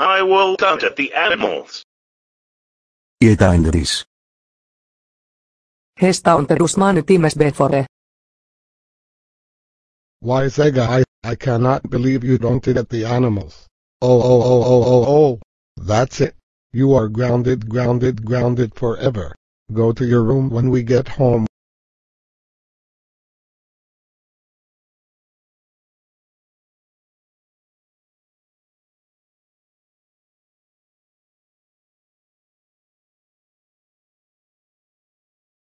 I will contact the animals. Itäindis. Hesta on perusmaan times before. Wiseguy, I cannot believe you don't get the animals. Oh, oh oh oh oh oh oh. That's it. You are grounded grounded grounded forever. Go to your room when we get home.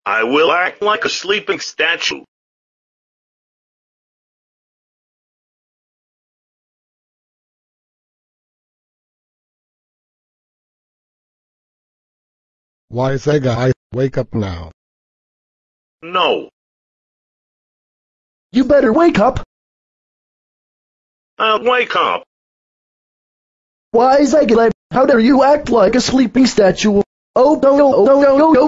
I will act like a sleeping statue. Wiseguy wake up now? No. You better wake up. I'll wake up. Wiseguy how dare you act like a sleeping statue? Oh no no no no no no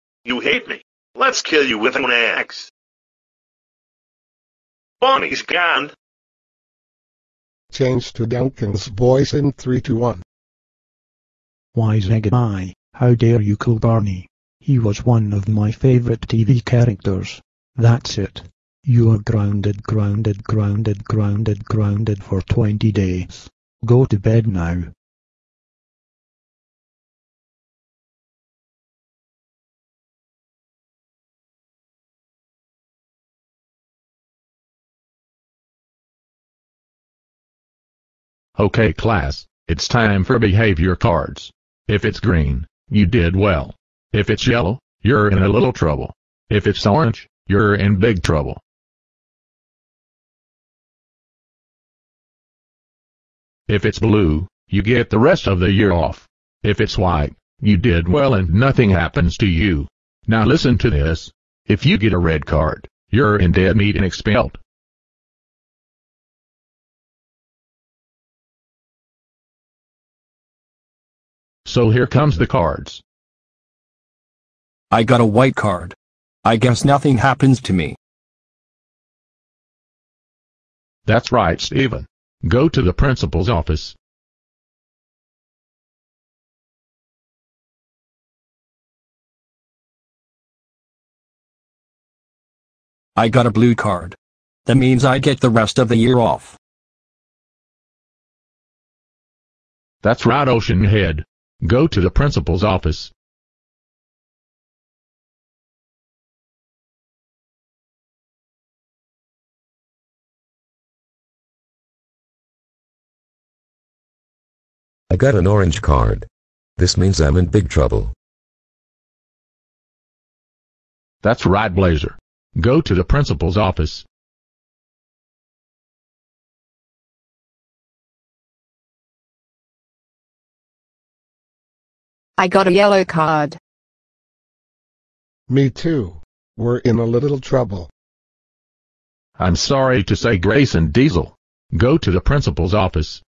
You hate me. Let's kill you with an axe. Bonnie's gone. Change to Duncan's voice in 3 to 1. Why Zagabai, how dare you kill Barney? He was one of my favorite TV characters. That's it. You are grounded, grounded, grounded, grounded, grounded for 20 days. Go to bed now. Okay class, it's time for behavior cards. If it's green, you did well. If it's yellow, you're in a little trouble. If it's orange, you're in big trouble. If it's blue, you get the rest of the year off. If it's white, you did well and nothing happens to you. Now listen to this. If you get a red card, you're in dead meat and expelled. So here comes the cards. I got a white card. I guess nothing happens to me. That's right, Stephen. Go to the principal's office. I got a blue card. That means I get the rest of the year off. That's right, Ocean Head. Go to the principal's office. I got an orange card. This means I'm in big trouble. That's right, Blazer. Go to the principal's office. I got a yellow card. Me too. We're in a little trouble. I'm sorry to say Grace and Diesel. Go to the principal's office.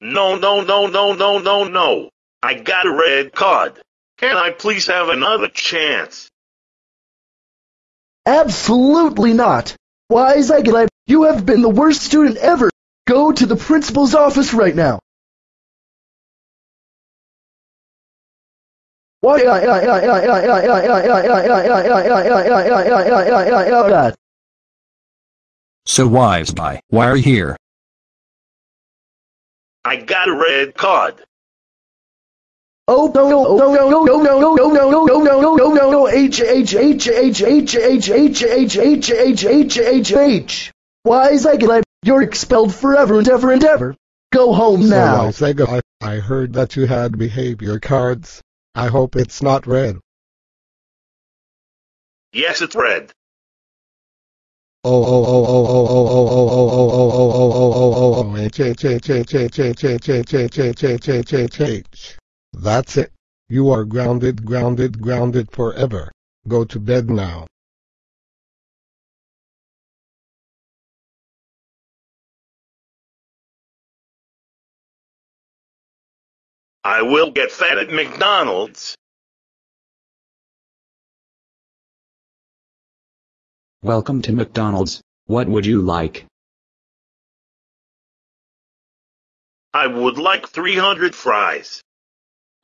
No, no, no, no, no, no, no. I got a red card. Can I please have another chance? Absolutely not. Why Zagalab, you have been the worst student ever. Go to the principal's office right now. Why? So wise by, why are you here? I got a red card. Oh no no no no no no no no no no no no no no no no H H H H H H H H H H H H H Why Zagalab, you're expelled forever and ever and ever. Go home now. Sega I, heard that you had behavior cards. I hope it's not red. Yes, it's red. Oh oh oh oh oh oh oh oh oh oh oh oh oh oh oh oh oh H H H H H H H H H H H H H. That's it. You are grounded, grounded, grounded forever. Go to bed now. I will get fat at McDonald's. Welcome to McDonald's. What would you like? I would like 300 fries.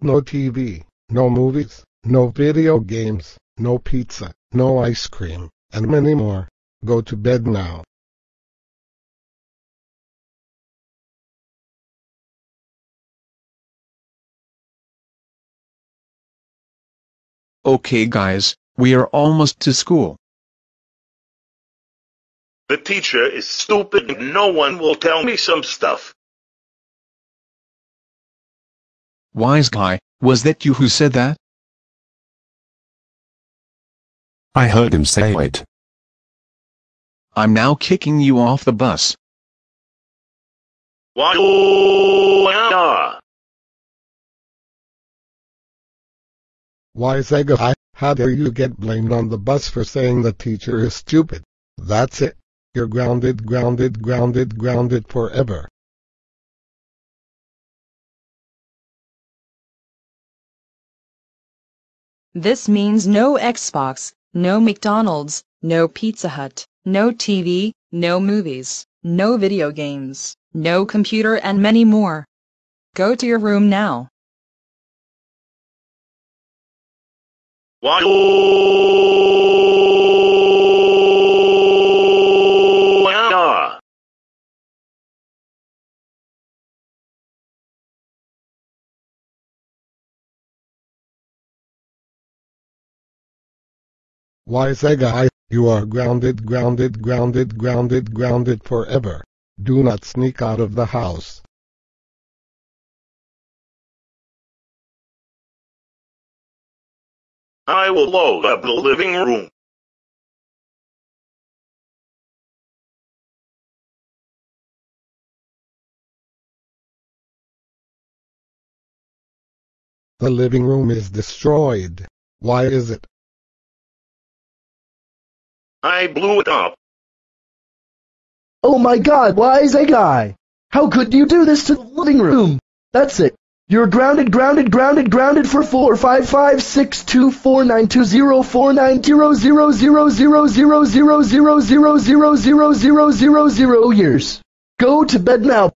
No TV, no movies, no video games, no pizza, no ice cream, and many more. Go to bed now. Okay guys, we are almost to school. The teacher is stupid and no one will tell me some stuff. Wise guy, was that you who said that? I heard him say it. I'm now kicking you off the bus. Why? Wise guy, how dare you get blamed on the bus for saying the teacher is stupid? That's it. You're grounded, grounded, grounded, grounded forever. This means no Xbox, no McDonald's, no Pizza Hut, no TV, no movies, no video games, no computer and many more. Go to your room now. Oh, Wise guy, you are grounded, grounded, grounded, grounded, grounded forever. Do not sneak out of the house. I will load up the living room. The living room is destroyed. Why is it? I blew it up. Oh my god, wise guy! How could you do this to the living room? That's it. You're grounded, grounded, grounded, grounded for four five five six two four nine two zero four nine zero zero zero zero zero zero zero zero zero zero zero zero zero years. Go to bed now.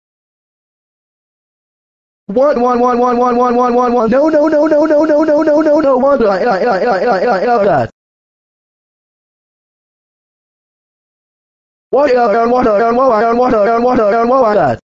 One one one one one one one one one. No no no no no no no no no no. One. I I. What? What? What? What? What? What? What? What? What?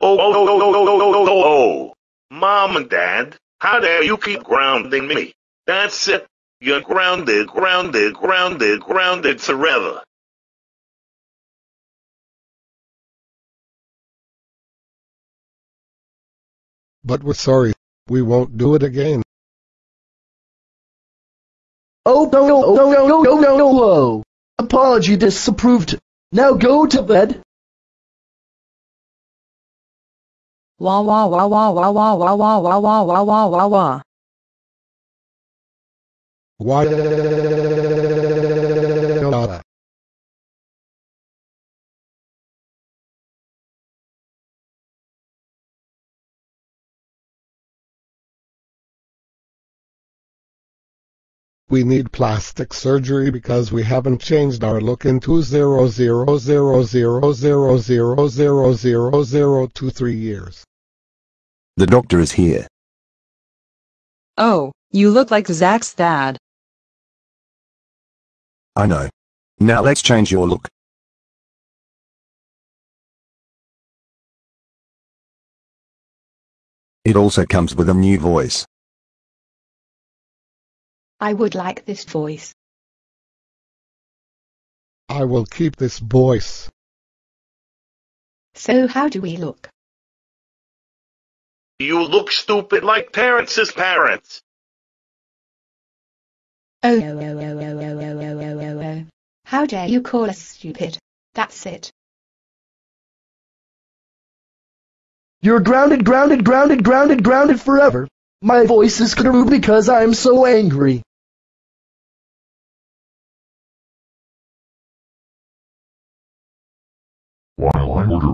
Oh, oh, oh, oh, oh, oh, oh, oh, oh. Mom and Dad, how dare you keep grounding me? That's it. You're grounded, grounded, grounded, grounded forever. But we're sorry. We won't do it again. Oh no no no no no no no no no! Apology disapproved. Now go to bed. Wah wah wah wah wah wah wah wah wah wah wah wah wah wah. Why? We need plastic surgery because we haven't changed our look in 20000000000023 years. The doctor is here. Oh, you look like Zach's dad. I know. Now let's change your look. It also comes with a new voice. I would like this voice. I will keep this voice. So how do we look? You look stupid like Terrence's parents. Oh, oh, oh, oh, oh, oh, oh, oh, oh, oh, oh. How dare you call us stupid? That's it. You're grounded, grounded, grounded, grounded, grounded forever. My voice is crude because I'm so angry.